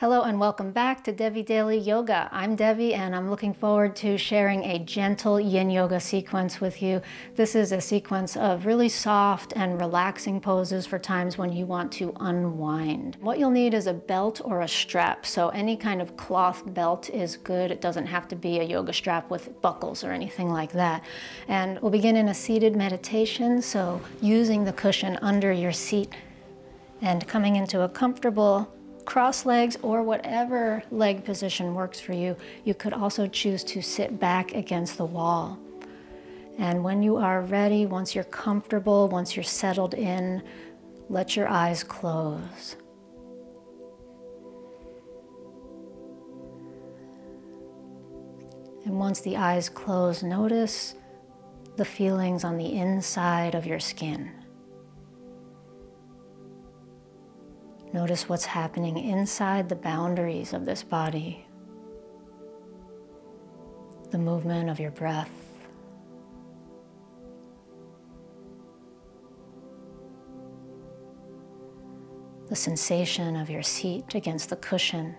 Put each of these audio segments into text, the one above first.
Hello and welcome back to Devi Daly Yoga. I'm Devi and I'm looking forward to sharing a gentle yin yoga sequence with you. This is a sequence of really soft and relaxing poses for times when you want to unwind. What you'll need is a belt or a strap. So any kind of cloth belt is good. It doesn't have to be a yoga strap with buckles or anything like that. And we'll begin in a seated meditation. So using the cushion under your seat and coming into a comfortable cross legs or whatever leg position works for you. You could also choose to sit back against the wall. And when you are ready, once you're comfortable, once you're settled in, let your eyes close. And once the eyes close, notice the feelings on the inside of your skin. Notice what's happening inside the boundaries of this body. The movement of your breath. The sensation of your seat against the cushion.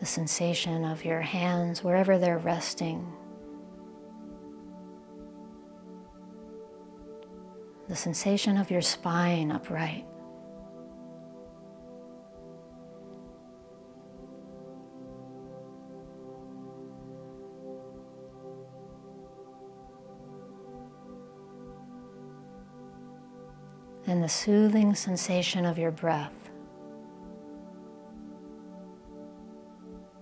The sensation of your hands wherever they're resting the sensation of your spine upright. And the soothing sensation of your breath.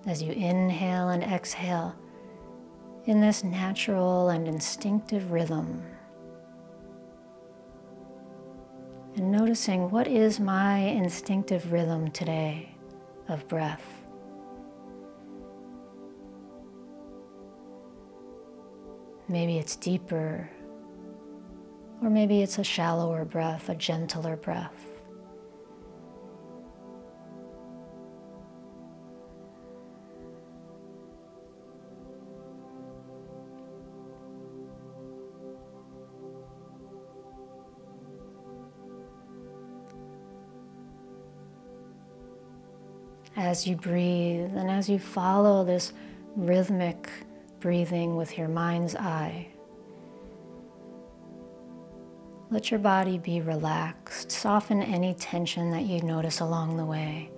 As you inhale and exhale in this natural and instinctive rhythm. And noticing what is my instinctive rhythm today of breath. Maybe it's deeper, or maybe it's a shallower breath, a gentler breath. As you breathe and as you follow this rhythmic breathing with your mind's eye. Let your body be relaxed. Soften any tension that you notice along the way.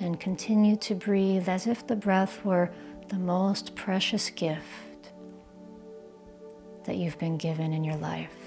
And continue to breathe as if the breath were the most precious gift that you've been given in your life.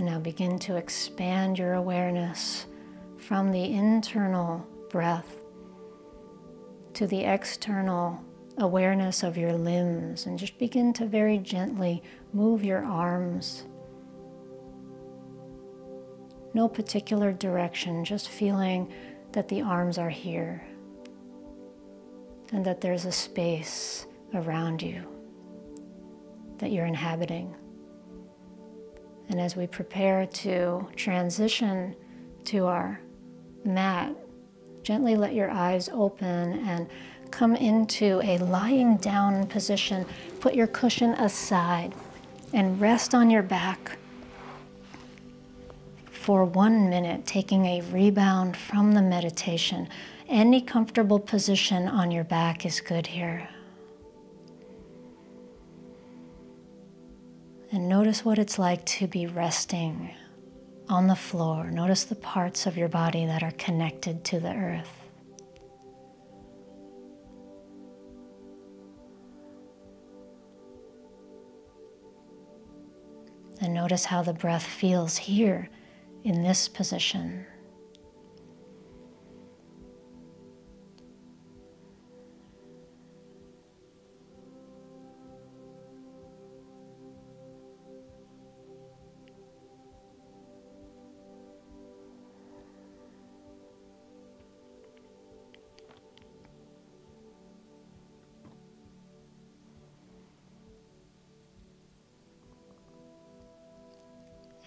And now begin to expand your awareness from the internal breath to the external awareness of your limbs and just begin to very gently move your arms. No particular direction, just feeling that the arms are here and that there's a space around you that you're inhabiting. And as we prepare to transition to our mat, gently let your eyes open and come into a lying down position. Put your cushion aside and rest on your back for one minute, taking a rebound from the meditation Any comfortable position on your back is good here. And notice what it's like to be resting on the floor. Notice the parts of your body that are connected to the earth. And notice how the breath feels here in this position.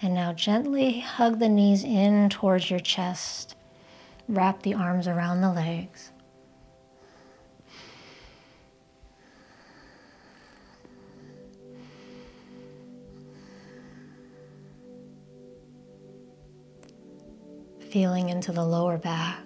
And now gently hug the knees in towards your chest. Wrap the arms around the legs. Feeling into the lower back.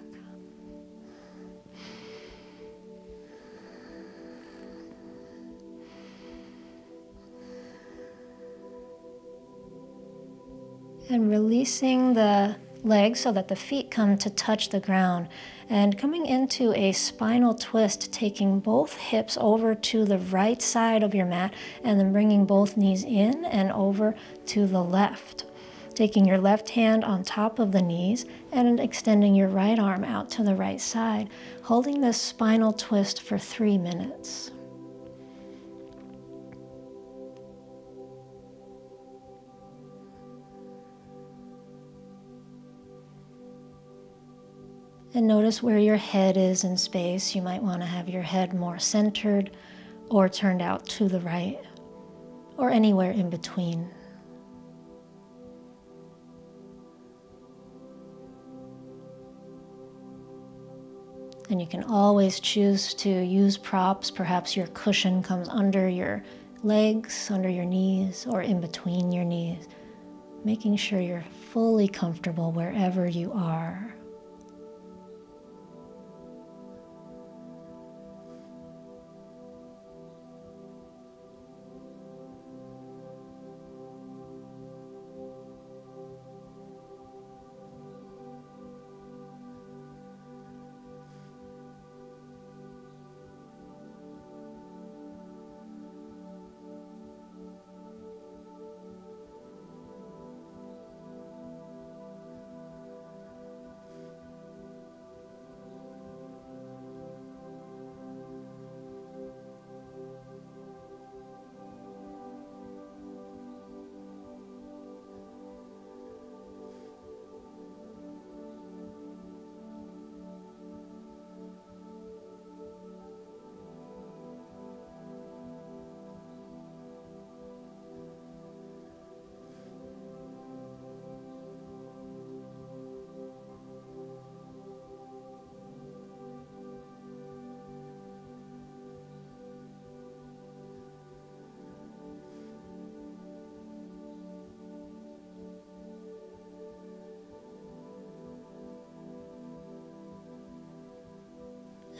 And releasing the legs so that the feet come to touch the ground. And coming into a spinal twist taking both hips over to the right side of your mat and then bringing both knees in and over to the left. Taking your left hand on top of the knees and extending your right arm out to the right side holding this spinal twist for 3 minutes And notice where your head is in space. You might want to have your head more centered or turned out to the right or anywhere in between. And you can always choose to use props. Perhaps your cushion comes under your legs, under your knees, or in between your knees, making sure you're fully comfortable wherever you are.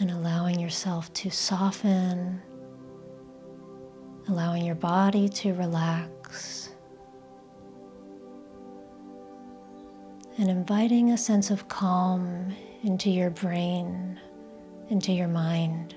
And allowing yourself to soften, allowing your body to relax, and inviting a sense of calm into your brain, into your mind.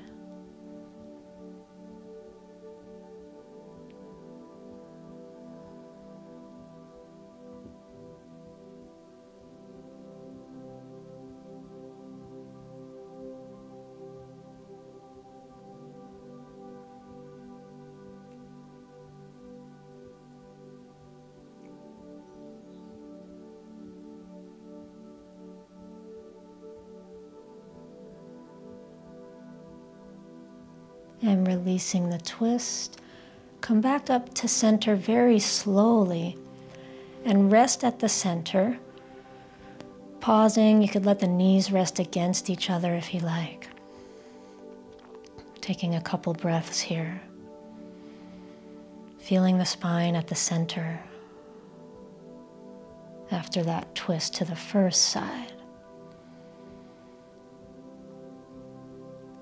Releasing the twist. Come back up to center very slowly and rest at the center. Pausing, you could let the knees rest against each other if you like. Taking a couple breaths here. Feeling the spine at the center after that twist to the first side.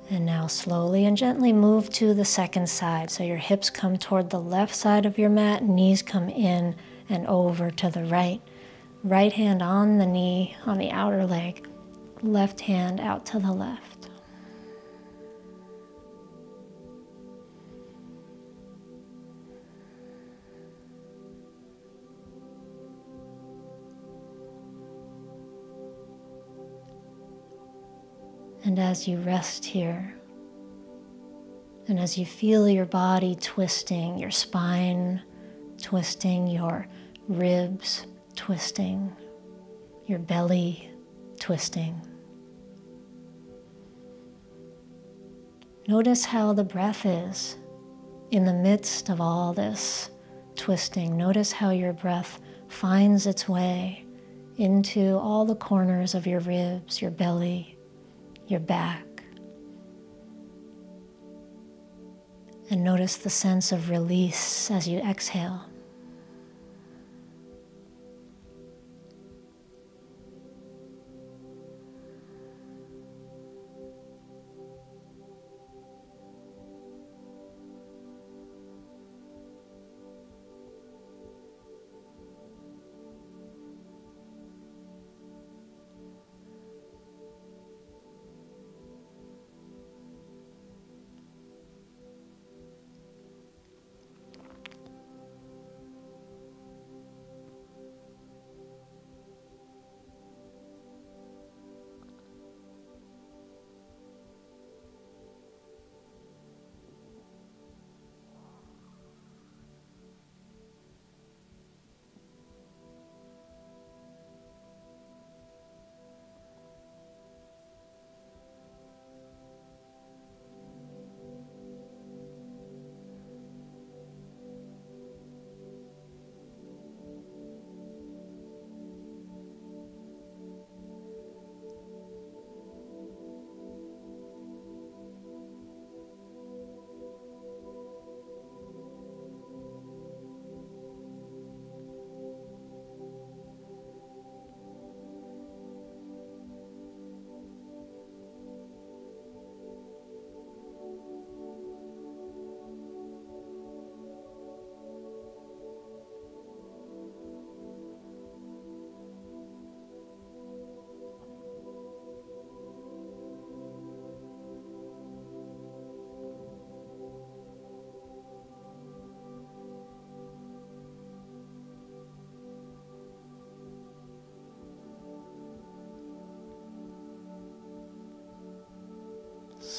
And now slowly and gently move to the second side. So your hips come toward the left side of your mat, knees come in and over to the right. Right hand on the knee on the outer leg, left hand out to the left. And as you rest here, and as you feel your body twisting, your spine twisting, your ribs twisting, your belly twisting, notice how the breath is in the midst of all this twisting. Notice how your breath finds its way into all the corners of your ribs, your belly, your back. And notice the sense of release as you exhale.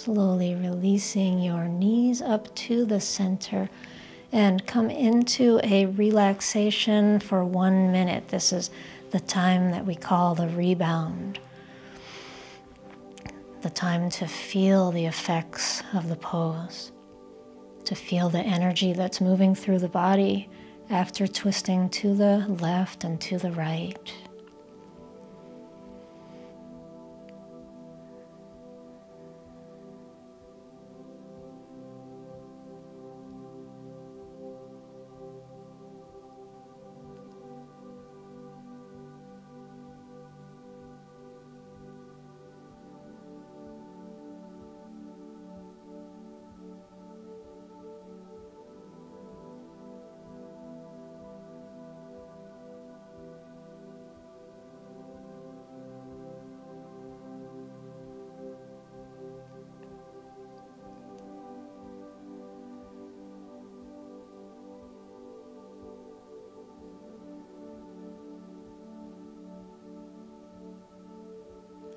Slowly releasing your knees up to the center and come into a relaxation for one minute. This is the time that we call the rebound. The time to feel the effects of the pose, to feel the energy that's moving through the body after twisting to the left and to the right.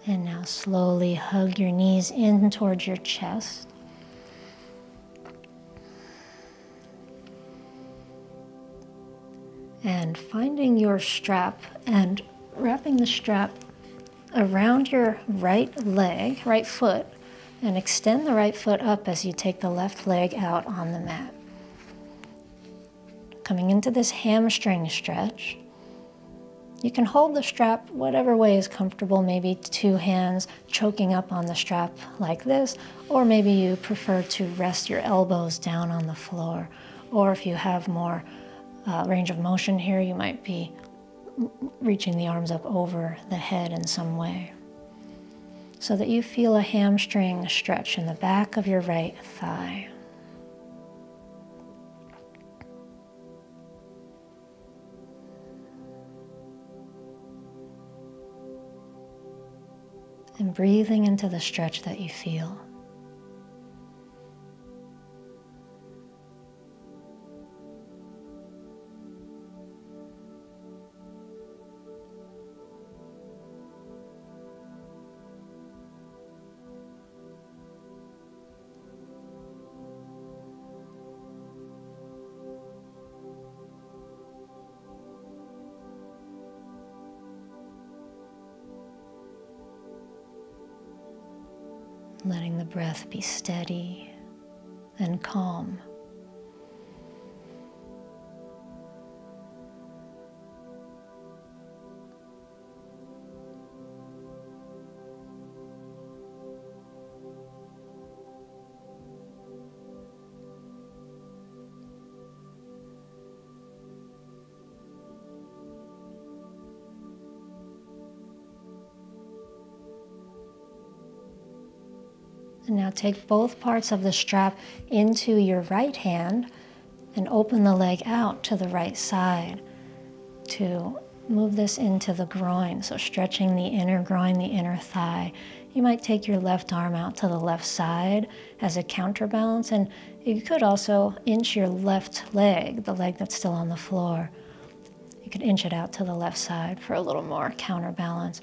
And now slowly hug your knees in towards your chest. And finding your strap and wrapping the strap around your right leg, right foot, and extend the right foot up as you take the left leg out on the mat. Coming into this hamstring stretch. You can hold the strap whatever way is comfortable, maybe two hands choking up on the strap like this, or maybe you prefer to rest your elbows down on the floor. Or if you have more uh, range of motion here, you might be reaching the arms up over the head in some way. so that you feel a hamstring stretch in the back of your right thigh. Breathing into the stretch that you feel. Letting the breath be steady and calm. Take both parts of the strap into your right hand and open the leg out to the right side to move this into the groin. So stretching the inner groin, the inner thigh. You might take your left arm out to the left side as a counterbalance. And you could also inch your left leg, the leg that's still on the floor. You could inch it out to the left side for a little more counterbalance.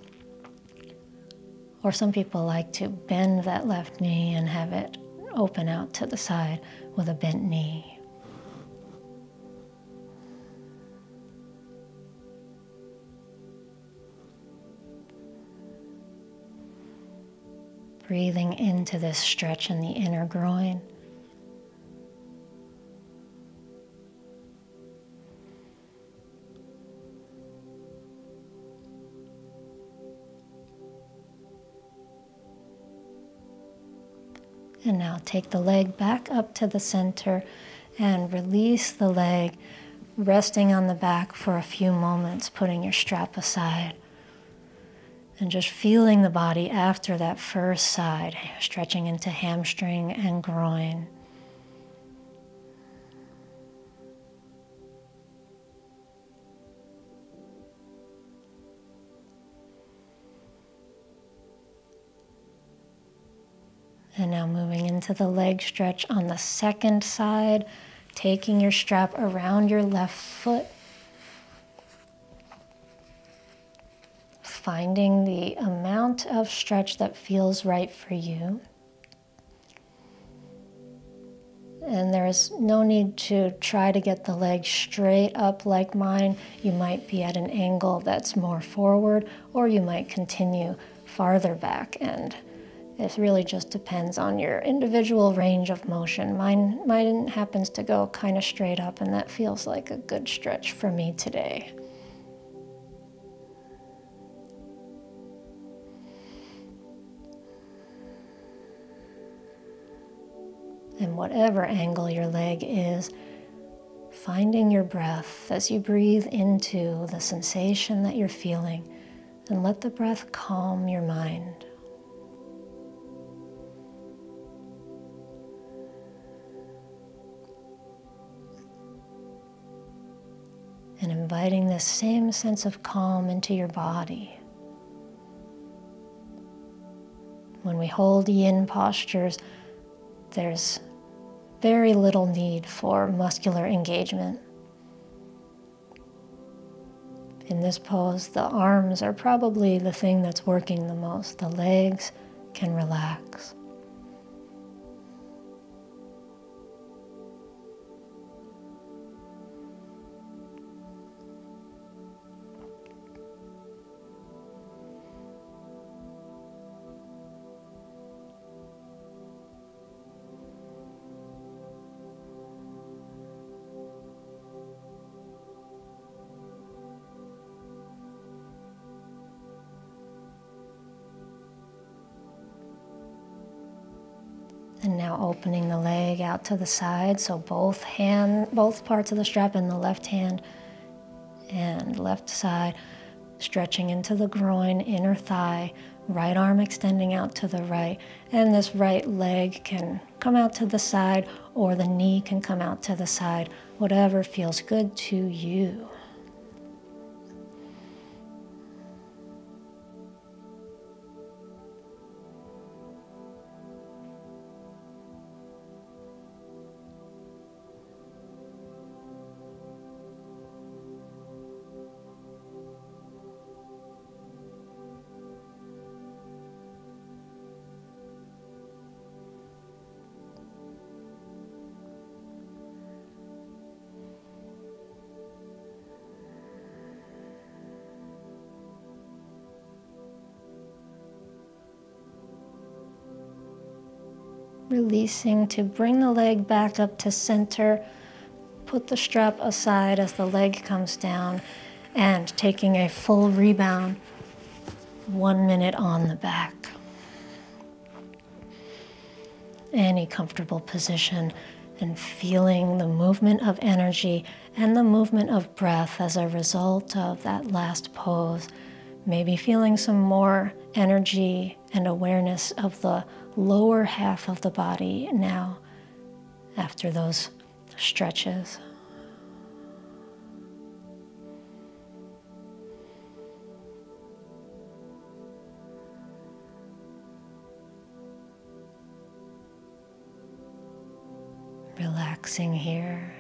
Or some people like to bend that left knee and have it open out to the side with a bent knee. Breathing into this stretch in the inner groin. And now take the leg back up to the center and release the leg, resting on the back for a few moments, putting your strap aside. And just feeling the body after that first side, stretching into hamstring and groin. And now moving into the leg stretch on the second side, taking your strap around your left foot. Finding the amount of stretch that feels right for you. And there is no need to try to get the leg straight up like mine. You might be at an angle that's more forward, or you might continue farther back and this really just depends on your individual range of motion. Mine, mine happens to go kind of straight up, and that feels like a good stretch for me today. And whatever angle your leg is, finding your breath as you breathe into the sensation that you're feeling, and let the breath calm your mind. And inviting this same sense of calm into your body. When we hold yin postures, there's very little need for muscular engagement. In this pose, the arms are probably the thing that's working the most. The legs can relax. And now opening the leg out to the side, so both hand, both parts of the strap in the left hand and left side, stretching into the groin, inner thigh, right arm extending out to the right, and this right leg can come out to the side or the knee can come out to the side, whatever feels good to you. Releasing to bring the leg back up to center. Put the strap aside as the leg comes down and taking a full rebound, one minute on the back. Any comfortable position and feeling the movement of energy and the movement of breath as a result of that last pose. Maybe feeling some more energy and awareness of the lower half of the body now after those stretches. Relaxing here.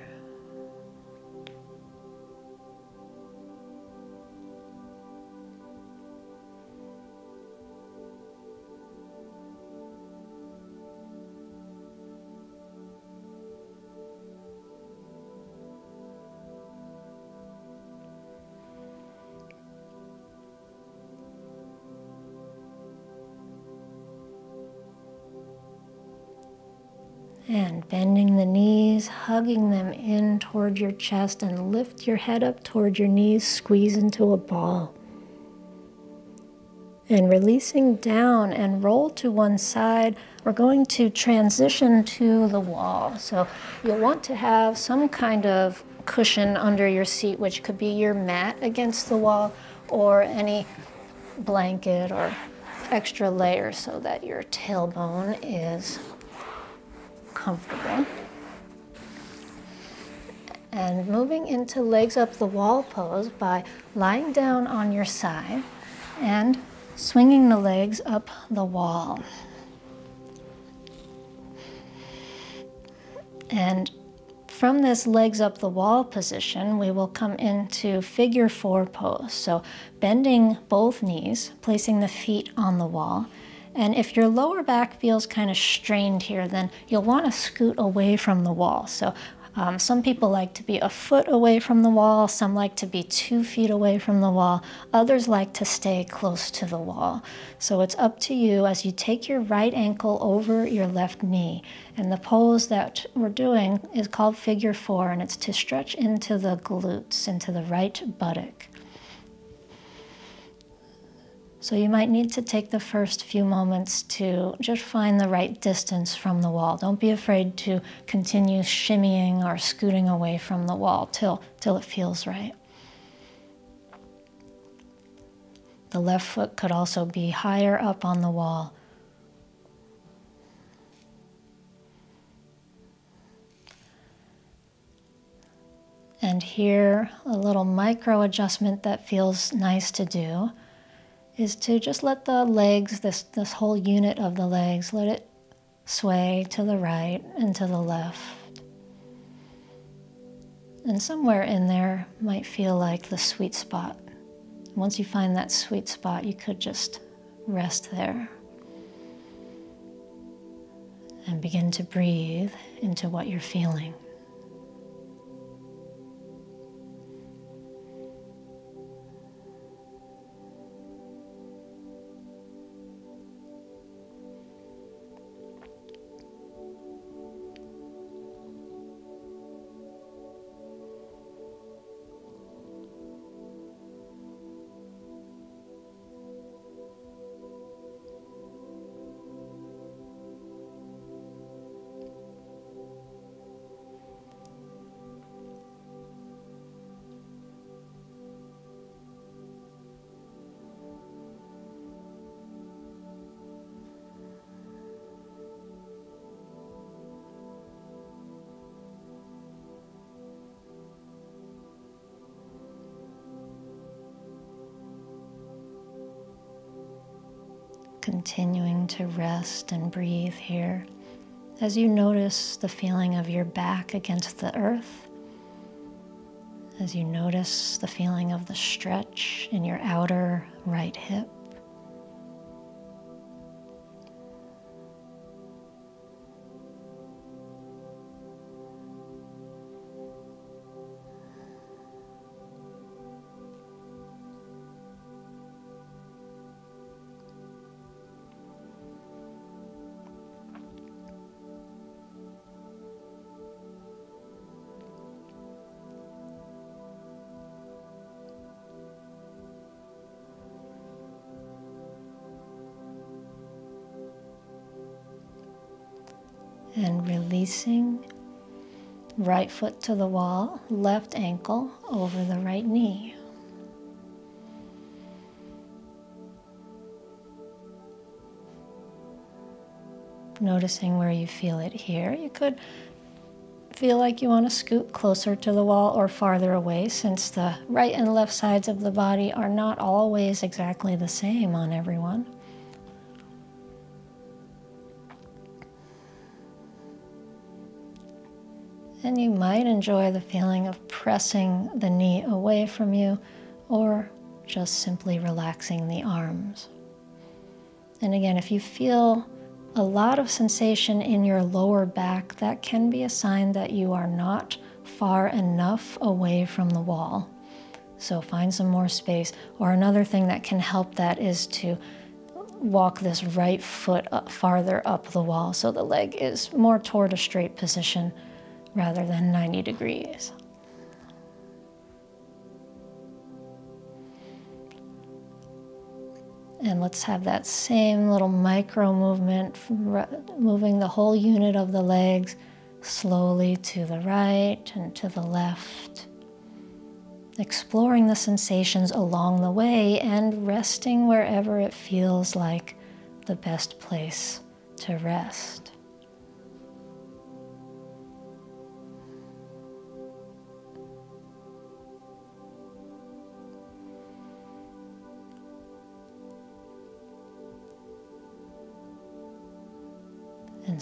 Bending the knees, hugging them in toward your chest, and lift your head up toward your knees, squeeze into a ball. And releasing down and roll to one side, we're going to transition to the wall. So you'll want to have some kind of cushion under your seat, which could be your mat against the wall or any blanket or extra layer so that your tailbone is comfortable. And moving into legs up the wall pose by lying down on your side and swinging the legs up the wall. And from this legs up the wall position, we will come into figure four pose. So bending both knees, placing the feet on the wall, and if your lower back feels kind of strained here, then you'll want to scoot away from the wall. So um, some people like to be a foot away from the wall, some like to be two feet away from the wall, others like to stay close to the wall. So it's up to you as you take your right ankle over your left knee. And the pose that we're doing is called figure four, and it's to stretch into the glutes, into the right buttock. So you might need to take the first few moments to just find the right distance from the wall. Don't be afraid to continue shimmying or scooting away from the wall till, till it feels right. The left foot could also be higher up on the wall. And here, a little micro adjustment that feels nice to do is to just let the legs, this, this whole unit of the legs, let it sway to the right and to the left. And somewhere in there might feel like the sweet spot. Once you find that sweet spot, you could just rest there and begin to breathe into what you're feeling. Continuing to rest and breathe here as you notice the feeling of your back against the earth, as you notice the feeling of the stretch in your outer right hip. Releasing right foot to the wall, left ankle over the right knee. Noticing where you feel it here. You could feel like you want to scoot closer to the wall or farther away since the right and left sides of the body are not always exactly the same on everyone. You might enjoy the feeling of pressing the knee away from you or just simply relaxing the arms. And again, if you feel a lot of sensation in your lower back, that can be a sign that you are not far enough away from the wall. So find some more space. Or another thing that can help that is to walk this right foot up, farther up the wall so the leg is more toward a straight position rather than 90 degrees. And let's have that same little micro movement, moving the whole unit of the legs slowly to the right and to the left. Exploring the sensations along the way and resting wherever it feels like the best place to rest.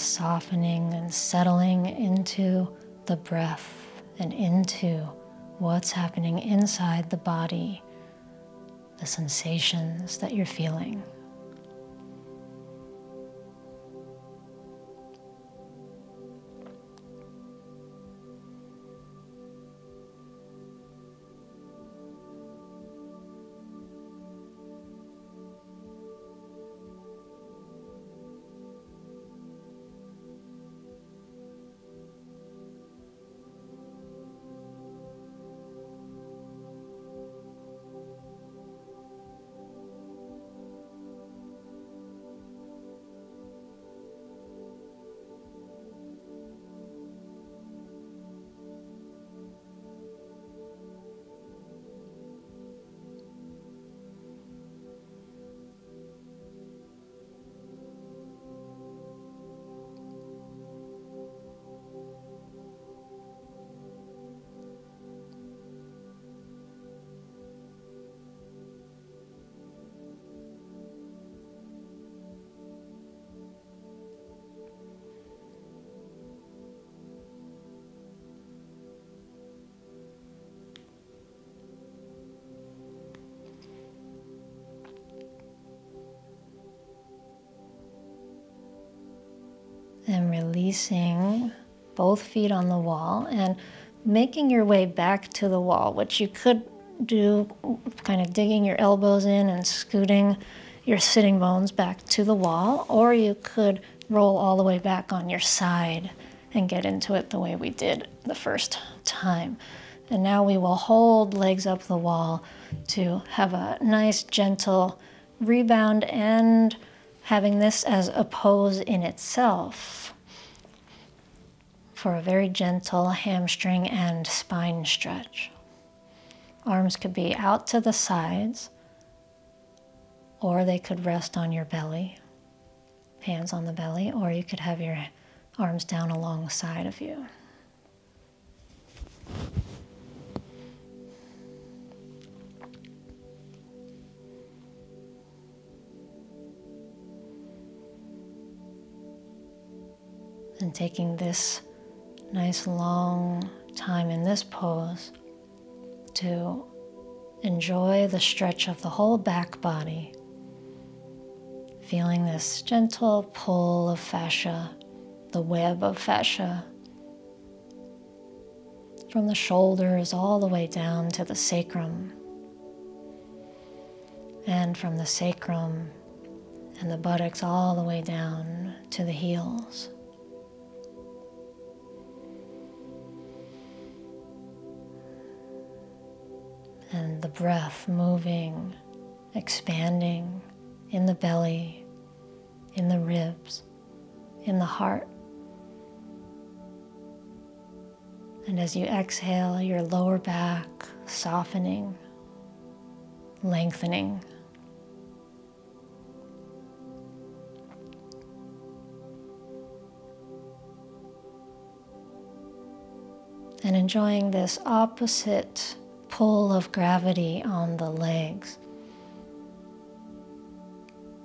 Softening and settling into the breath and into what's happening inside the body, the sensations that you're feeling. Releasing both feet on the wall and making your way back to the wall, which you could do kind of digging your elbows in and scooting your sitting bones back to the wall, or you could roll all the way back on your side and get into it the way we did the first time. And now we will hold legs up the wall to have a nice gentle rebound and having this as a pose in itself for a very gentle hamstring and spine stretch. Arms could be out to the sides or they could rest on your belly, hands on the belly, or you could have your arms down alongside of you. And taking this nice long time in this pose to enjoy the stretch of the whole back body, feeling this gentle pull of fascia, the web of fascia from the shoulders all the way down to the sacrum. And from the sacrum and the buttocks all the way down to the heels. And the breath moving, expanding in the belly, in the ribs, in the heart. And as you exhale, your lower back softening, lengthening. And enjoying this opposite pull of gravity on the legs,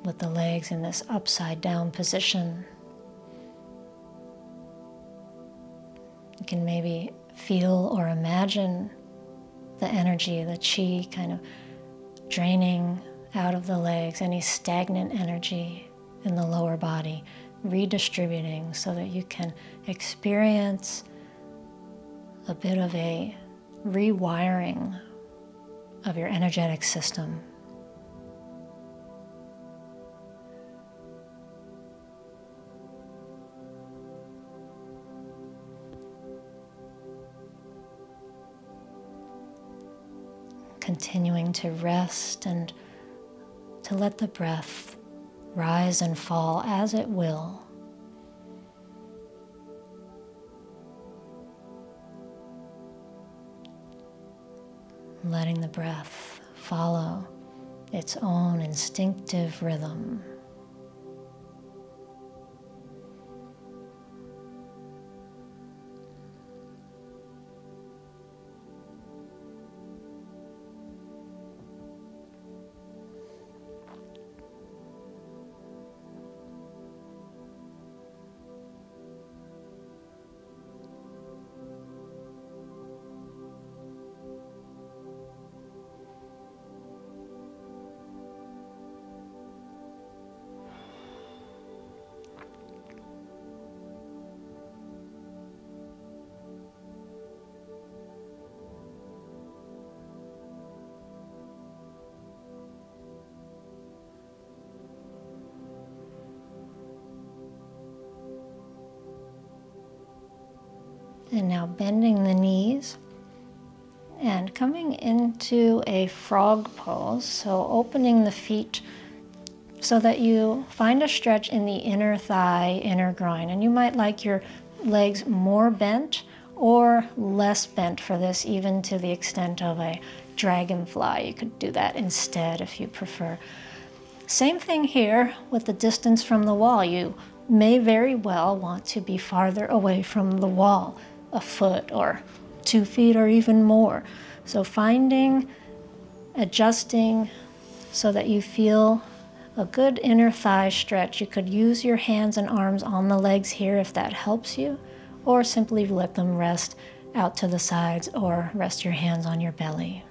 with the legs in this upside down position. You can maybe feel or imagine the energy, the chi kind of draining out of the legs, any stagnant energy in the lower body, redistributing so that you can experience a bit of a rewiring of your energetic system. continuing to rest and to let the breath rise and fall as it will. Letting the breath follow its own instinctive rhythm. And now bending the knees and coming into a frog pose. So opening the feet so that you find a stretch in the inner thigh, inner groin. And you might like your legs more bent or less bent for this, even to the extent of a dragonfly. You could do that instead if you prefer. Same thing here with the distance from the wall. You may very well want to be farther away from the wall a foot or two feet or even more. So finding, adjusting so that you feel a good inner thigh stretch. You could use your hands and arms on the legs here if that helps you, or simply let them rest out to the sides or rest your hands on your belly.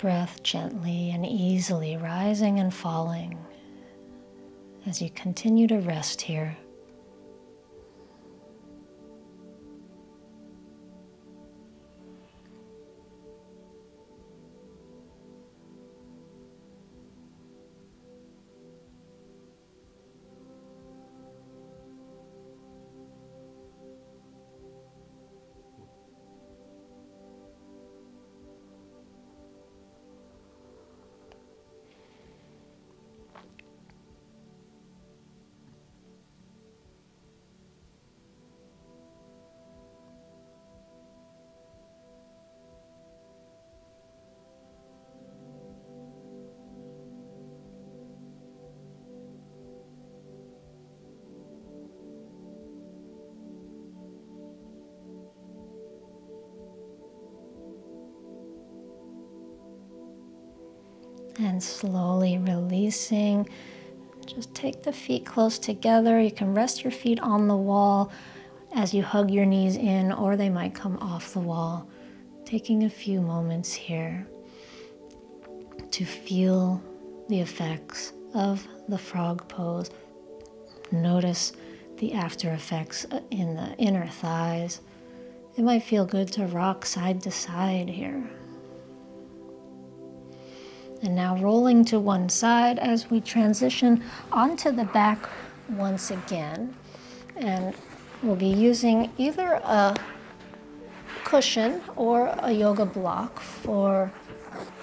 Breath gently and easily rising and falling as you continue to rest here. Slowly releasing. Just take the feet close together. You can rest your feet on the wall as you hug your knees in, or they might come off the wall. Taking a few moments here to feel the effects of the frog pose. Notice the after effects uh, in the inner thighs. It might feel good to rock side to side here. And now rolling to one side as we transition onto the back once again. And we'll be using either a cushion or a yoga block for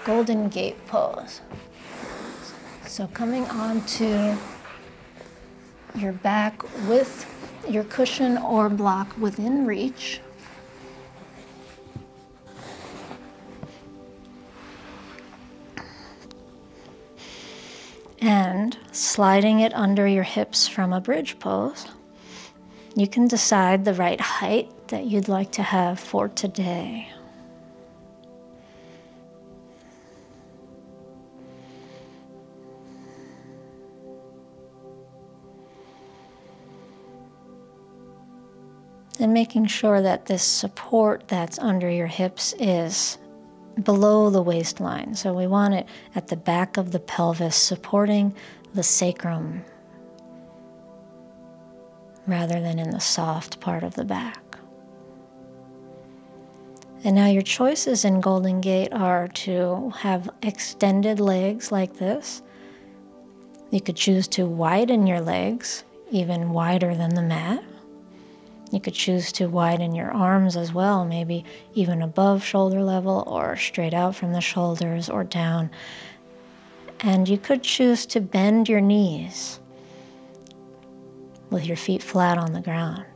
Golden Gate pose. So coming onto your back with your cushion or block within reach. Sliding it under your hips from a bridge pose. You can decide the right height that you'd like to have for today. And making sure that this support that's under your hips is below the waistline. So we want it at the back of the pelvis, supporting the sacrum rather than in the soft part of the back. And now your choices in Golden Gate are to have extended legs like this. You could choose to widen your legs, even wider than the mat. You could choose to widen your arms as well, maybe even above shoulder level or straight out from the shoulders or down. And you could choose to bend your knees with your feet flat on the ground.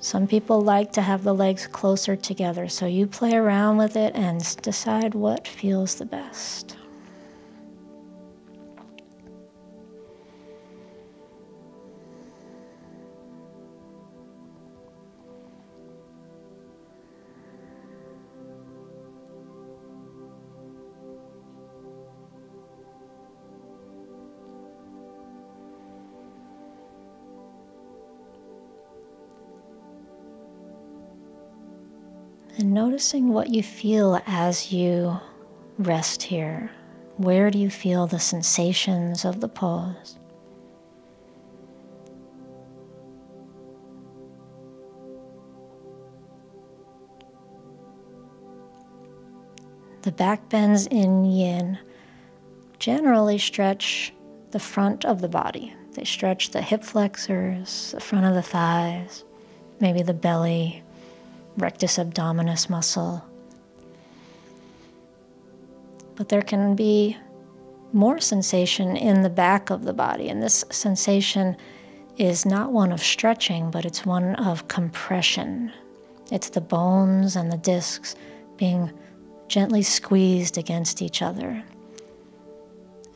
Some people like to have the legs closer together, so you play around with it and decide what feels the best. And noticing what you feel as you rest here. Where do you feel the sensations of the pose? The back bends in yin generally stretch the front of the body. They stretch the hip flexors, the front of the thighs, maybe the belly, rectus abdominis muscle. But there can be more sensation in the back of the body, and this sensation is not one of stretching, but it's one of compression. It's the bones and the discs being gently squeezed against each other.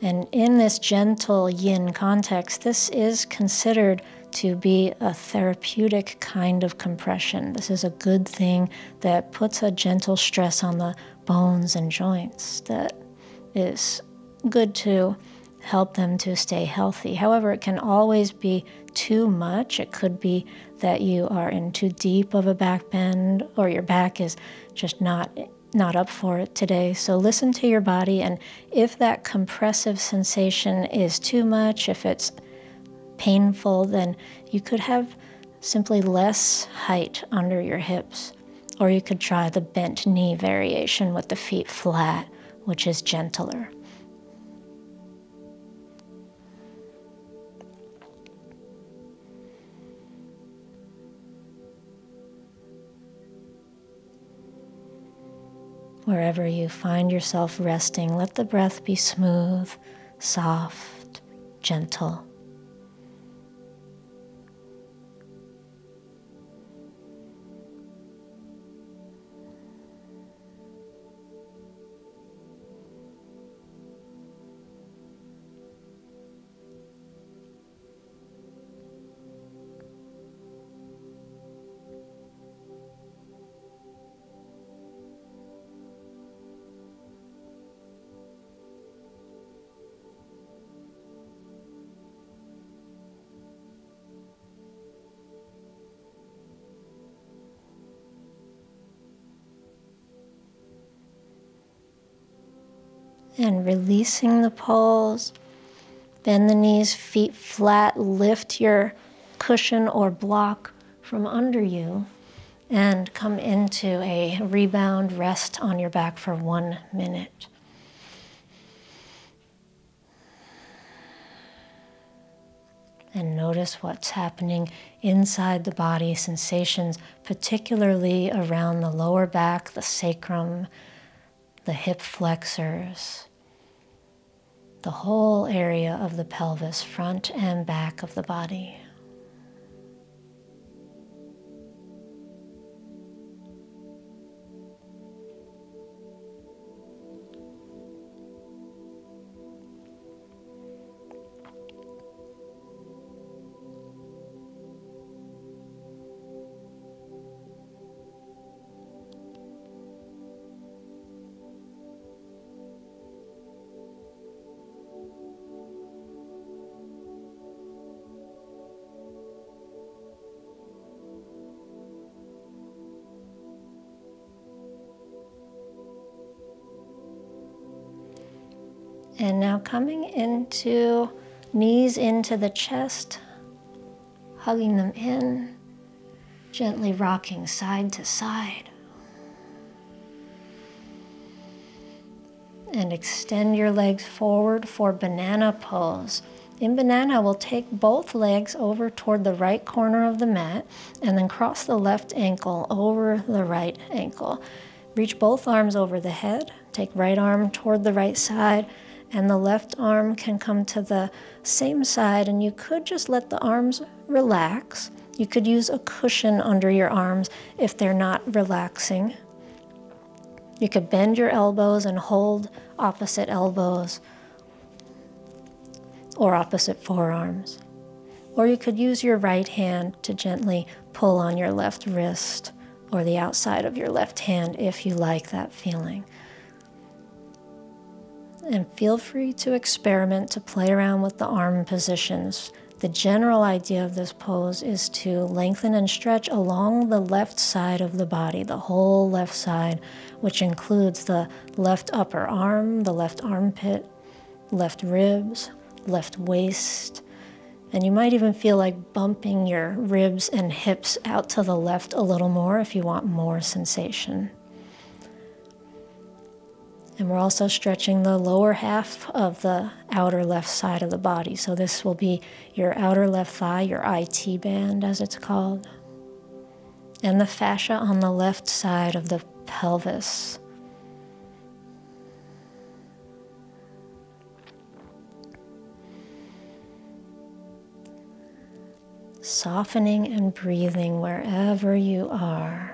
And in this gentle yin context, this is considered to be a therapeutic kind of compression. This is a good thing that puts a gentle stress on the bones and joints that is good to help them to stay healthy. However, it can always be too much. It could be that you are in too deep of a back bend or your back is just not not up for it today. So listen to your body, and if that compressive sensation is too much, if it's painful, then you could have simply less height under your hips. Or you could try the bent knee variation with the feet flat, which is gentler. Wherever you find yourself resting, let the breath be smooth, soft, gentle. And releasing the pose. Bend the knees, feet flat, lift your cushion or block from under you, and come into a rebound rest on your back for one minute. And notice what's happening inside the body, sensations, particularly around the lower back, the sacrum, the hip flexors, the whole area of the pelvis, front and back of the body. And now coming into knees into the chest, hugging them in, gently rocking side to side. And extend your legs forward for banana pose. In banana, we'll take both legs over toward the right corner of the mat and then cross the left ankle over the right ankle. Reach both arms over the head, take right arm toward the right side, and the left arm can come to the same side and you could just let the arms relax. You could use a cushion under your arms if they're not relaxing. You could bend your elbows and hold opposite elbows or opposite forearms. Or you could use your right hand to gently pull on your left wrist or the outside of your left hand if you like that feeling and feel free to experiment to play around with the arm positions. The general idea of this pose is to lengthen and stretch along the left side of the body, the whole left side, which includes the left upper arm, the left armpit, left ribs, left waist, and you might even feel like bumping your ribs and hips out to the left a little more if you want more sensation. And we're also stretching the lower half of the outer left side of the body. So this will be your outer left thigh, your IT band as it's called, and the fascia on the left side of the pelvis. Softening and breathing wherever you are.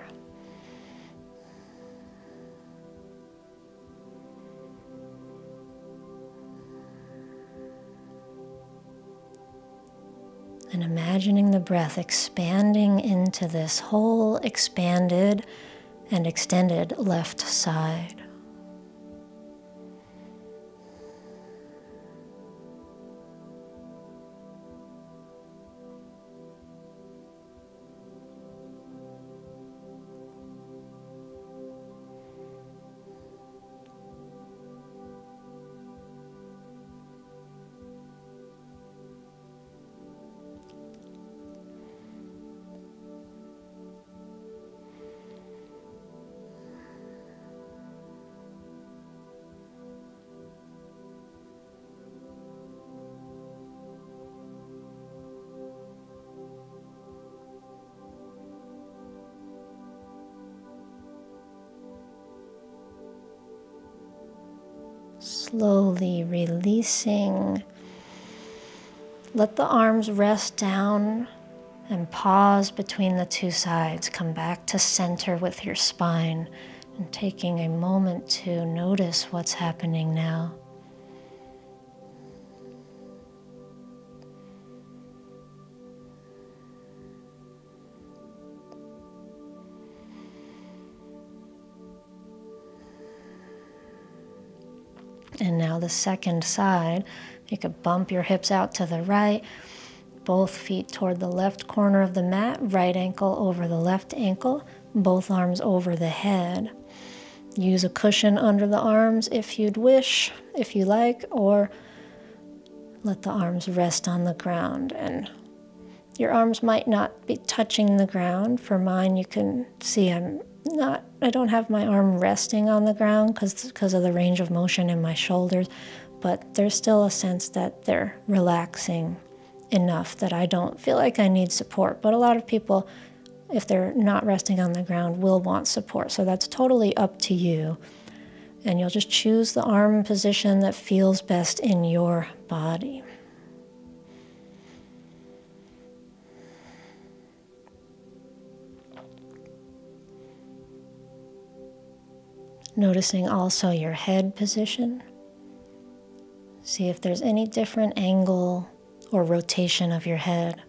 Imagining the breath expanding into this whole expanded and extended left side. Slowly releasing. Let the arms rest down and pause between the two sides. Come back to center with your spine and taking a moment to notice what's happening now. The second side. You could bump your hips out to the right, both feet toward the left corner of the mat, right ankle over the left ankle, both arms over the head. Use a cushion under the arms if you'd wish, if you like, or let the arms rest on the ground. And your arms might not be touching the ground. For mine, you can see I'm not, I don't have my arm resting on the ground because of the range of motion in my shoulders, but there's still a sense that they're relaxing enough that I don't feel like I need support. But a lot of people, if they're not resting on the ground, will want support. So that's totally up to you. And you'll just choose the arm position that feels best in your body. Noticing also your head position. See if there's any different angle or rotation of your head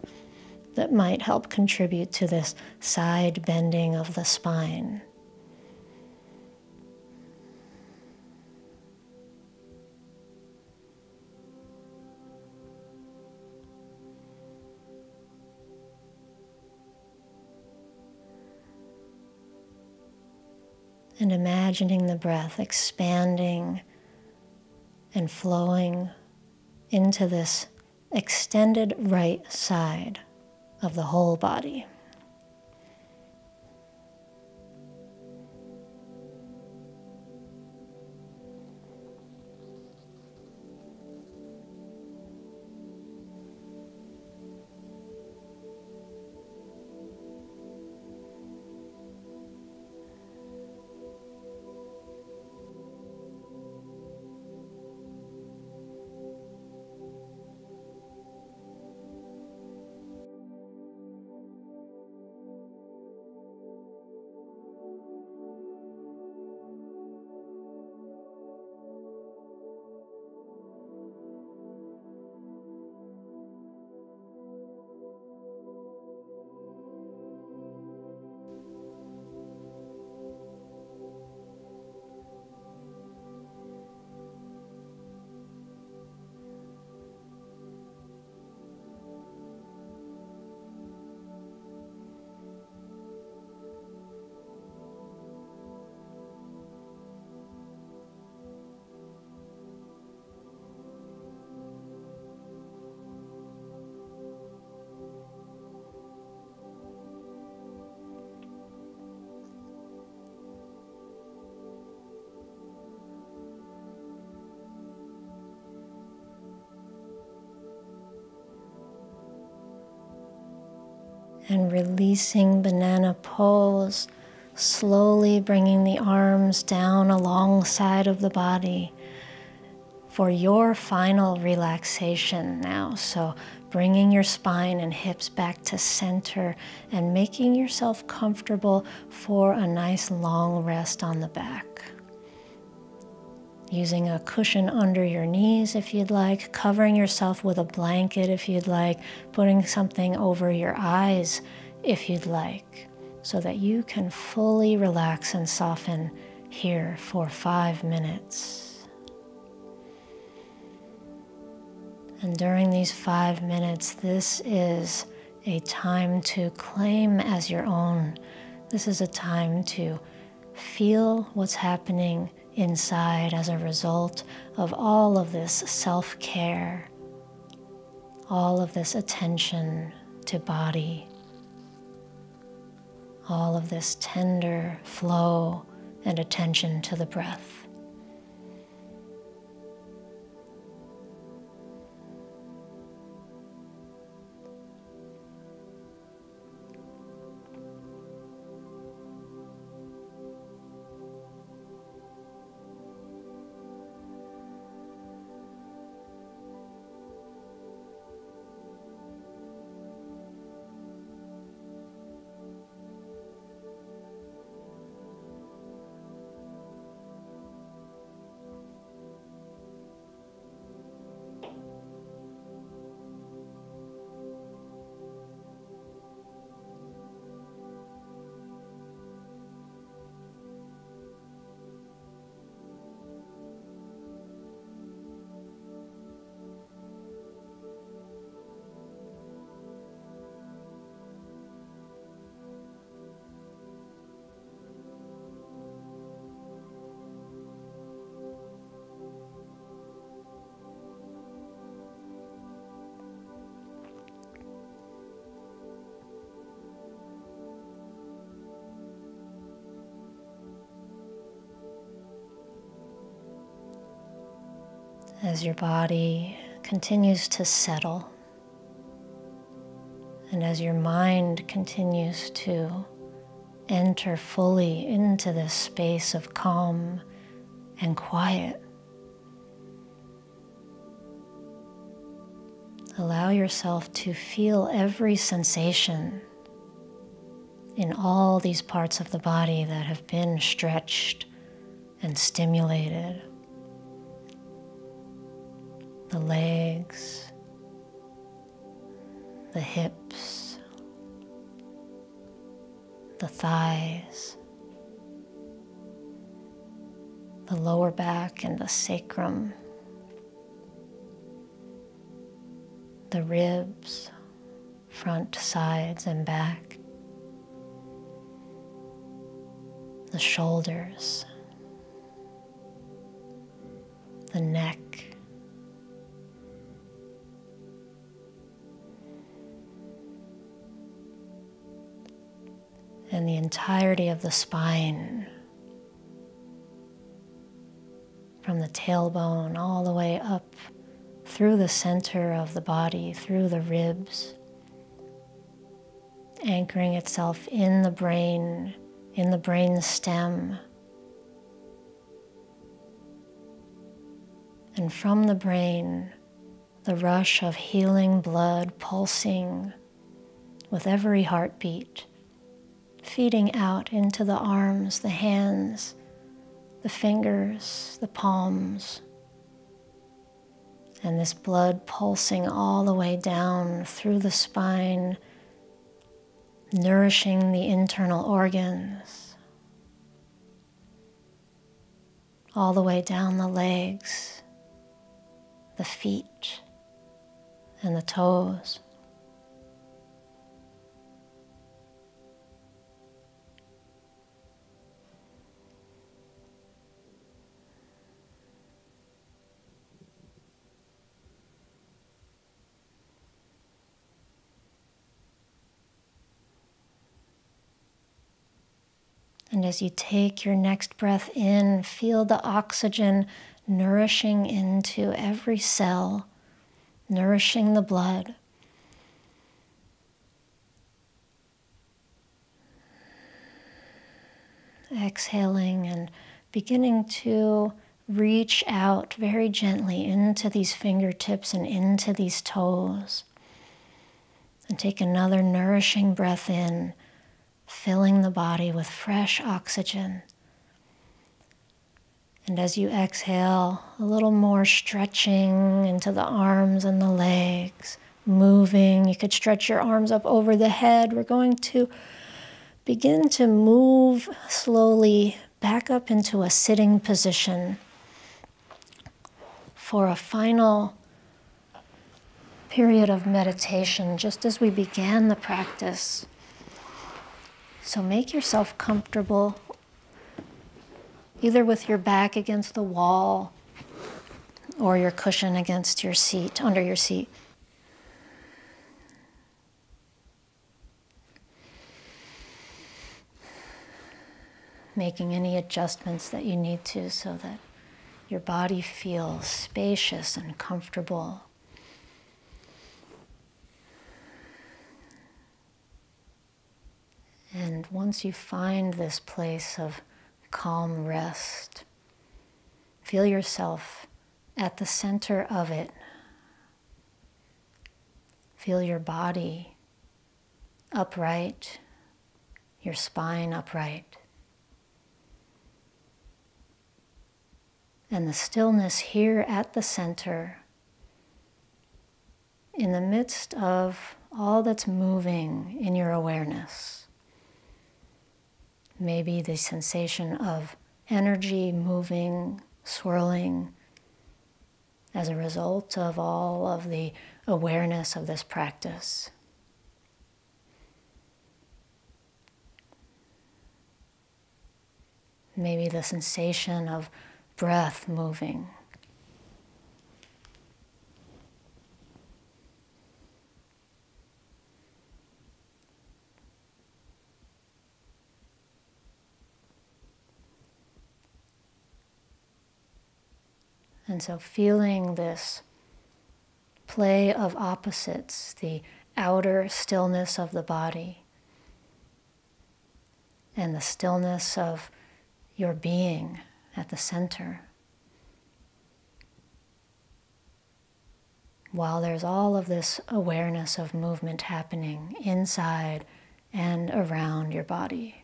that might help contribute to this side bending of the spine. And imagining the breath expanding and flowing into this extended right side of the whole body. And releasing banana pose, slowly bringing the arms down alongside of the body for your final relaxation now. So bringing your spine and hips back to center and making yourself comfortable for a nice long rest on the back using a cushion under your knees if you'd like, covering yourself with a blanket if you'd like, putting something over your eyes if you'd like, so that you can fully relax and soften here for five minutes. And during these five minutes, this is a time to claim as your own. This is a time to feel what's happening inside as a result of all of this self care, all of this attention to body, all of this tender flow and attention to the breath. As your body continues to settle and as your mind continues to enter fully into this space of calm and quiet. Allow yourself to feel every sensation in all these parts of the body that have been stretched and stimulated. The legs, the hips, the thighs, the lower back and the sacrum, the ribs, front, sides, and back, the shoulders, the neck. And the entirety of the spine. From the tailbone all the way up through the center of the body, through the ribs, anchoring itself in the brain, in the brain stem. And from the brain, the rush of healing blood pulsing with every heartbeat, feeding out into the arms, the hands, the fingers, the palms, and this blood pulsing all the way down through the spine, nourishing the internal organs, all the way down the legs, the feet, and the toes. And as you take your next breath in, feel the oxygen nourishing into every cell, nourishing the blood. Exhaling and beginning to reach out very gently into these fingertips and into these toes. And take another nourishing breath in filling the body with fresh oxygen. And as you exhale, a little more stretching into the arms and the legs, moving. You could stretch your arms up over the head. We're going to begin to move slowly back up into a sitting position for a final period of meditation, just as we began the practice. So make yourself comfortable either with your back against the wall or your cushion against your seat, under your seat. Making any adjustments that you need to so that your body feels spacious and comfortable. And once you find this place of calm rest, feel yourself at the center of it. Feel your body upright, your spine upright. And the stillness here at the center, in the midst of all that's moving in your awareness maybe the sensation of energy moving, swirling as a result of all of the awareness of this practice. Maybe the sensation of breath moving. And so feeling this play of opposites, the outer stillness of the body and the stillness of your being at the center. While there's all of this awareness of movement happening inside and around your body.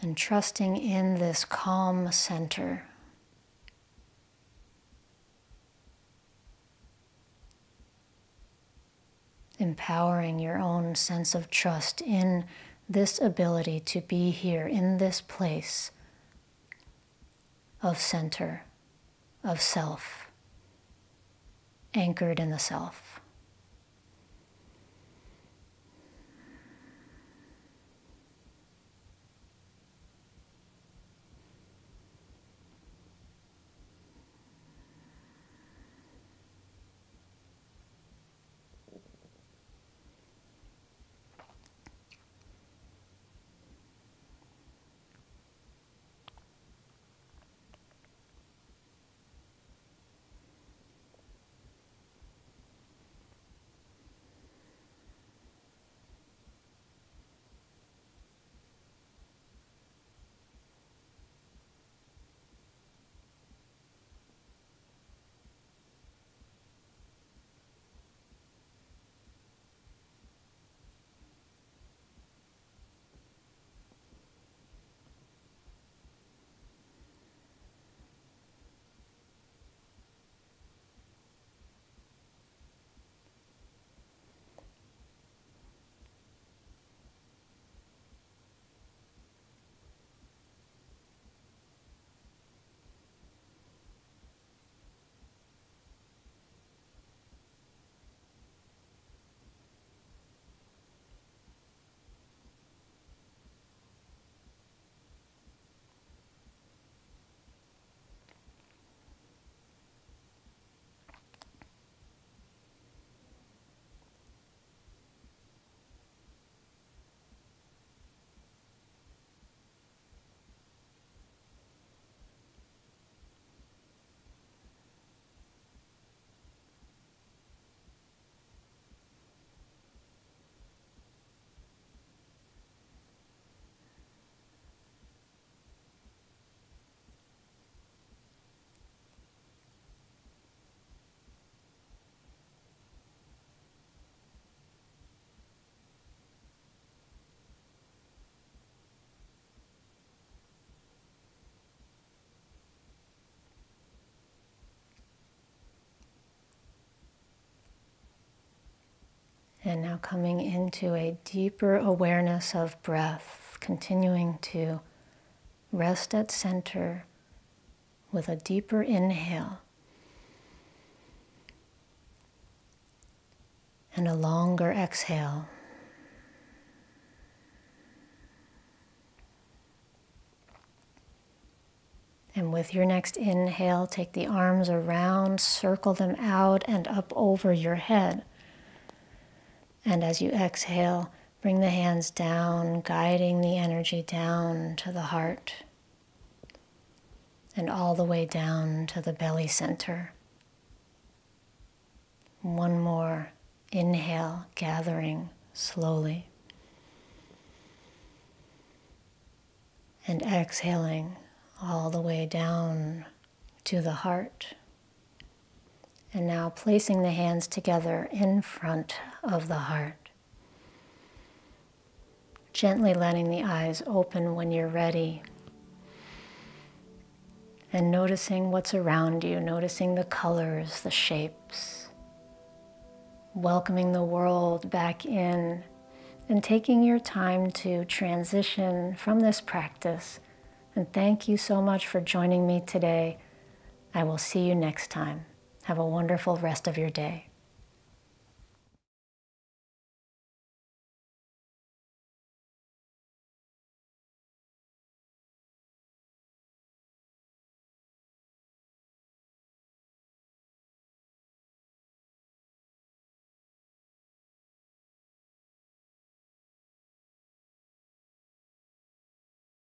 And trusting in this calm center. Empowering your own sense of trust in this ability to be here in this place of center, of self, anchored in the self. And now coming into a deeper awareness of breath, continuing to rest at center with a deeper inhale and a longer exhale. And with your next inhale, take the arms around, circle them out and up over your head. And as you exhale, bring the hands down, guiding the energy down to the heart and all the way down to the belly center. One more inhale, gathering slowly. And exhaling all the way down to the heart. And now placing the hands together in front of the heart. Gently letting the eyes open when you're ready. And noticing what's around you, noticing the colors, the shapes. Welcoming the world back in and taking your time to transition from this practice. And thank you so much for joining me today. I will see you next time. Have a wonderful rest of your day.